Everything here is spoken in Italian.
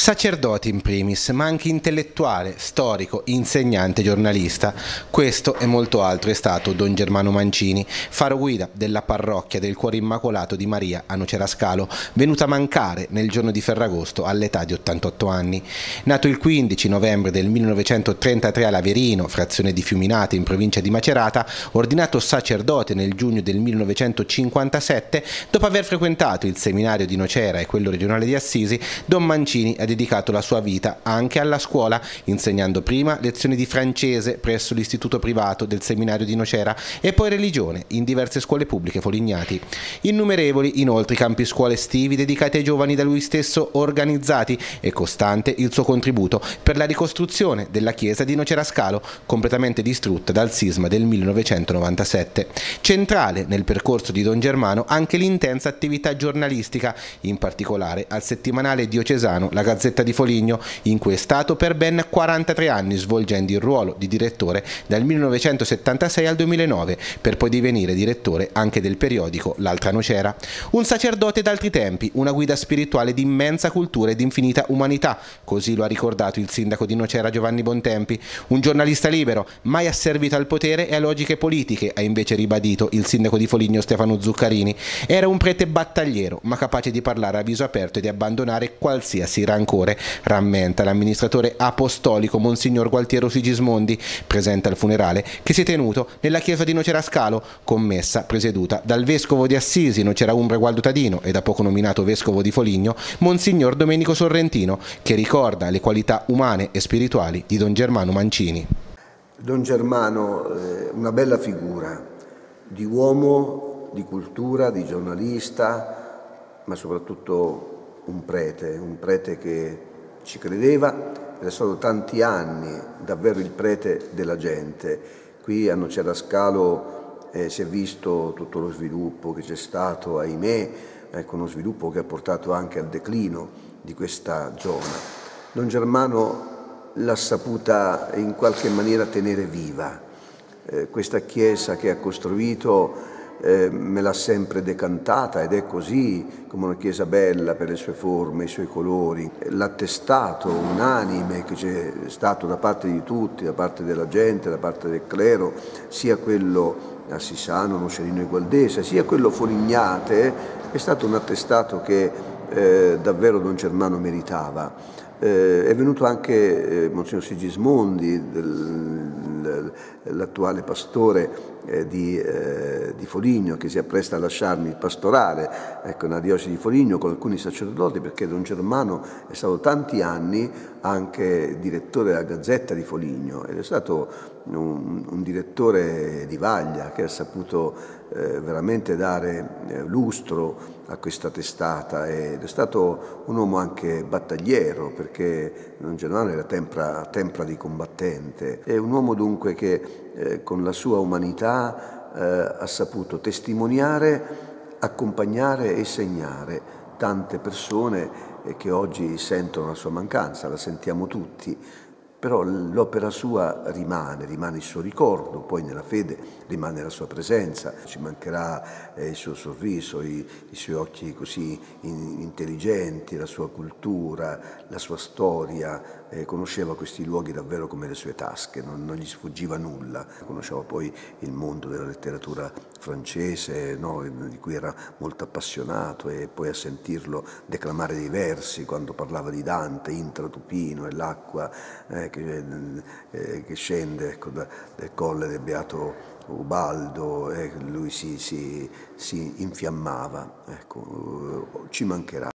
Sacerdote in primis, ma anche intellettuale, storico, insegnante, giornalista. Questo e molto altro è stato Don Germano Mancini, faro guida della parrocchia del Cuore Immacolato di Maria a Nocerascalo, venuta a mancare nel giorno di Ferragosto all'età di 88 anni. Nato il 15 novembre del 1933 a Laverino, frazione di Fiuminate in provincia di Macerata, ordinato sacerdote nel giugno del 1957, dopo aver frequentato il seminario di Nocera e quello regionale di Assisi, Don Mancini ha dedicato la sua vita anche alla scuola, insegnando prima lezioni di francese presso l'istituto privato del seminario di Nocera e poi religione in diverse scuole pubbliche folignati. Innumerevoli inoltre i campi scuole estivi dedicati ai giovani da lui stesso organizzati e costante il suo contributo per la ricostruzione della chiesa di Nocerascalo, completamente distrutta dal sisma del 1997. Centrale nel percorso di Don Germano anche l'intensa attività giornalistica, in particolare al settimanale diocesano La Gazzetta di Foligno, in cui è stato per ben 43 anni svolgendo il ruolo di direttore dal 1976 al 2009, per poi divenire direttore anche del periodico L'Altra Nocera. Un sacerdote d'altri tempi, una guida spirituale di immensa cultura e di infinita umanità, così lo ha ricordato il sindaco di Nocera Giovanni Bontempi. Un giornalista libero, mai asservito al potere e a logiche politiche, ha invece ribadito il sindaco di Foligno Stefano Zuccarini. Era un prete battagliero, ma capace di parlare a viso aperto e di abbandonare qualsiasi rancore rancore, rammenta l'amministratore apostolico Monsignor Gualtiero Sigismondi, presente al funerale, che si è tenuto nella chiesa di Nocerascalo, commessa presieduta dal vescovo di Assisi Nocera Umbra Gualdo Tadino e da poco nominato vescovo di Foligno, Monsignor Domenico Sorrentino, che ricorda le qualità umane e spirituali di Don Germano Mancini. Don Germano, eh, una bella figura di uomo, di cultura, di giornalista, ma soprattutto un prete, un prete che ci credeva ed è stato tanti anni davvero il prete della gente. Qui a Nocerascalo eh, si è visto tutto lo sviluppo che c'è stato, ahimè, ecco uno sviluppo che ha portato anche al declino di questa zona. Don Germano l'ha saputa in qualche maniera tenere viva. Eh, questa chiesa che ha costruito eh, me l'ha sempre decantata ed è così come una chiesa bella per le sue forme, i suoi colori. L'attestato unanime che c'è stato da parte di tutti, da parte della gente, da parte del clero, sia quello assisano, nocerino e gualdese, sia quello folignate, è stato un attestato che eh, davvero Don Germano meritava. Eh, è venuto anche eh, Monsignor Sigismondi, l'attuale pastore eh, di, eh, di, Foligno, che si appresta a lasciarmi il pastorale ecco, nella diocesi di Foligno con alcuni sacerdoti, perché Don Germano è stato tanti anni anche direttore della Gazzetta di Foligno ed è stato un, un direttore di vaglia che ha saputo eh, veramente dare eh, lustro a questa testata. Ed è stato un uomo anche battagliero perché Don Germano era tempra, tempra di combattente, è un uomo dunque che eh, con la sua umanità eh, ha saputo testimoniare, accompagnare e segnare tante persone che oggi sentono la sua mancanza, la sentiamo tutti, però l'opera sua rimane, rimane il suo ricordo, poi nella fede rimane la sua presenza, ci mancherà eh, il suo sorriso, i, i, suoi occhi così in, intelligenti, la sua cultura, la sua storia, eh, conosceva questi luoghi davvero come le sue tasche, non, non, gli sfuggiva nulla, conosceva poi il mondo della letteratura francese, no, di cui era molto appassionato e poi a sentirlo declamare dei versi quando parlava di Dante, Intra Tupino e l'acqua. Eh, che, eh, che scende ecco, da, dal colle del Beato Ubaldo e lui si, si, si infiammava, ecco, ci mancherà.